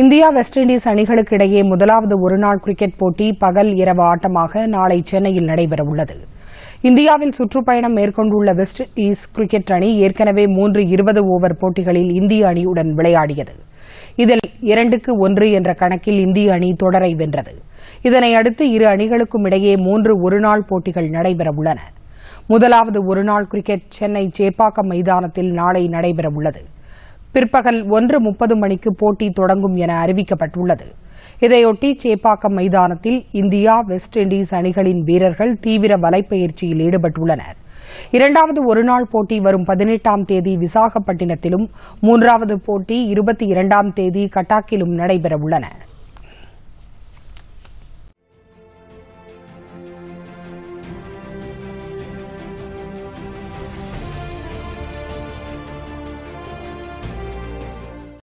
India west Indies அணிகளுக்கு இடையே முதலாவது ஒருநாள் கிரிக்கெட் போட்டி பகல் இரவு ஆட்டமாக நாளை சென்னையில் நடைபெறவுள்ளது. இந்தியாவில் சுற்றுப்பயணம் மேற்கொண்டுள்ள வெஸ்ட் இண்டீஸ் கிரிக்கெட் அணி ஏற்கனவே மூன்று இருபது ஓவர் போட்டிகளில் இந்திய அணியுடன் விளையாடியது. இதில் இரண்டுக்கு ஒன்று என்ற கணக்கில் இந்திய அணி தொடரை வென்றது. இதனையடுத்து இரு அணிகளுக்கும் இடையே மூன்று ஒருநாள் போட்டிகள் நடைபெறவுள்ளன. முதலாவது ஒருநாள் கிரிக்கெட் சென்னை சேப்பாக்கம் மைதானத்தில் நாளை நடைபெறவுள்ளது. பிற்பகல் ஒன்று முப்பது மணிக்கு போட்டி தொடங்கும் என அறிவிக்கப்பட்டுள்ளது. இதையொட்டி சேப்பாக்கம் மைதானத்தில் இந்தியா வெஸ்ட் இண்டீஸ் அணிகளின் வீரர்கள் தீவிர வலைப்பயிற்சியில் ஈடுபட்டுள்ளனர். இரண்டாவது ஒருநாள் போட்டி வரும் பதினெட்டாம் தேதி விசாகப்பட்டினத்திலும் மூன்றாவது போட்டி இருபத்தி இரண்டாம் தேதி கட்டாக்கிலும் நடைபெறவுள்ளன.